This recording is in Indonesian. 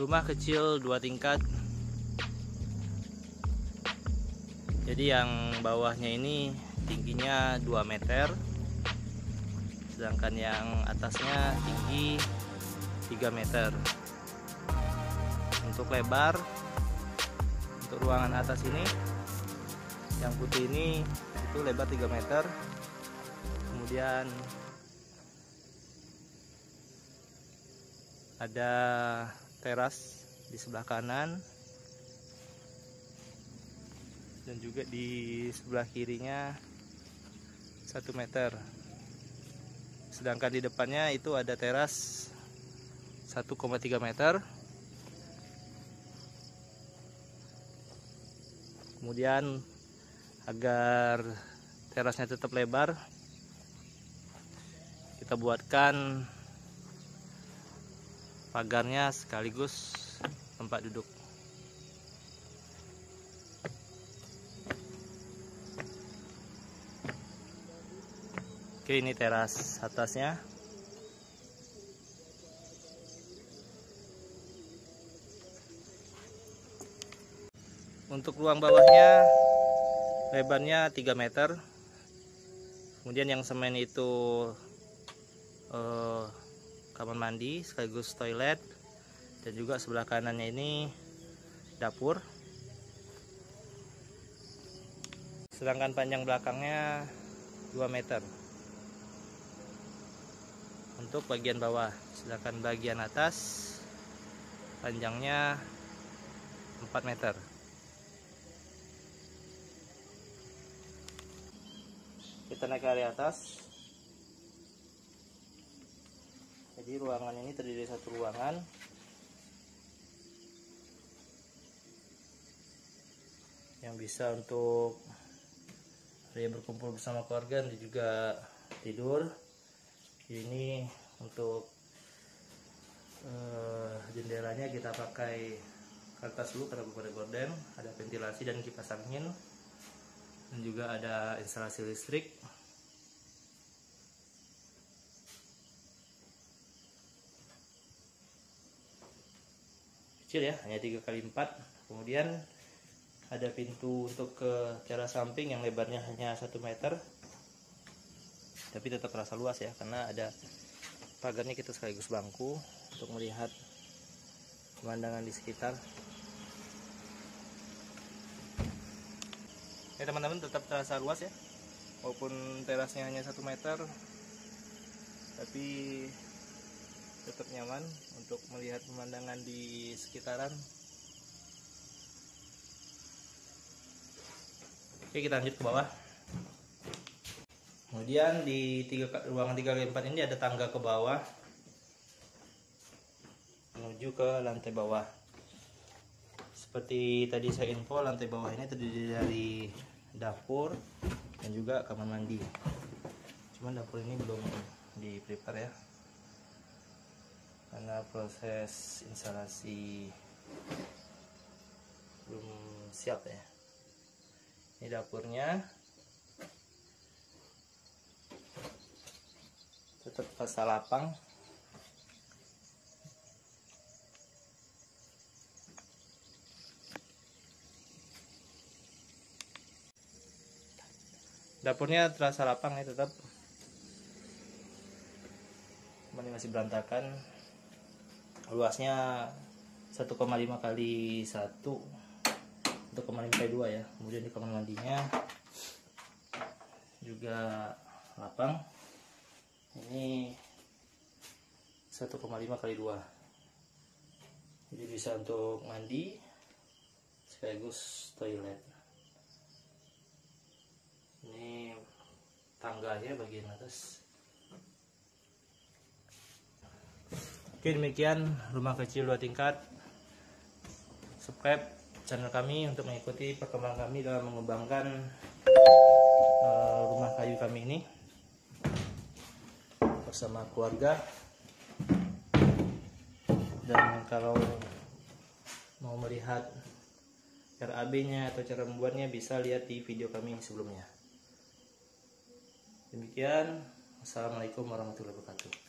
rumah kecil dua tingkat. Jadi yang bawahnya ini tingginya 2 meter sedangkan yang atasnya tinggi 3 meter. Untuk lebar untuk ruangan atas ini yang putih ini itu lebar 3 meter. Kemudian ada teras di sebelah kanan. Dan juga di sebelah kirinya 1 meter. Sedangkan di depannya itu ada teras 1,3 meter. Kemudian agar terasnya tetap lebar kita buatkan pagarnya sekaligus tempat duduk. Oke ini teras atasnya. Untuk ruang bawahnya lebarnya 3 meter. Kemudian yang semen itu eh, kamar mandi sekaligus toilet dan juga sebelah kanannya ini dapur. Sedangkan panjang belakangnya 2 meter. Untuk bagian bawah sedangkan bagian atas panjangnya 4 meter. Kita naik ke area atas jadi ruangan ini terdiri dari satu ruangan. Yang bisa untuk dia berkumpul bersama keluarga dan juga tidur. Ini untuk uh, jendelanya kita pakai kertas dulu karena ada gorden ada ventilasi dan kipas angin. Dan juga ada instalasi listrik kecil ya hanya 3 kali 4 kemudian ada pintu untuk ke teras samping yang lebarnya hanya satu meter. Tapi tetap terasa luas ya karena ada pagarnya kita sekaligus bangku untuk melihat pemandangan di sekitar. Ya teman-teman tetap terasa luas ya walaupun terasnya hanya satu meter. Tapi tetap nyaman untuk melihat pemandangan di sekitaran. Oke kita lanjut ke bawah. Kemudian di tiga, ruangan 3 4 ini ada tangga ke bawah. Menuju ke lantai bawah. Seperti tadi saya info lantai bawah ini terdiri dari dapur dan juga kamar mandi. Cuman dapur ini belum di prepare ya karena proses instalasi belum siap ya. Ini dapurnya. Tetap pasal lapang. Dapurnya terasa lapang ya tetap. Ini masih berantakan luasnya 1,5 kali 1 untuk kamar mandi 2 ya. Kemudian di kamar mandinya juga lapang. Ini 1,5 kali 2 jadi bisa untuk mandi sekaligus toilet. Ini tangganya bagian atas Oke demikian rumah kecil dua tingkat. Subscribe channel kami untuk mengikuti perkembangan kami dalam mengembangkan uh, rumah kayu kami ini. Bersama keluarga. Dan kalau mau melihat RAB nya atau cara membuatnya bisa lihat di video kami sebelumnya. Demikian. Assalamualaikum warahmatullahi wabarakatuh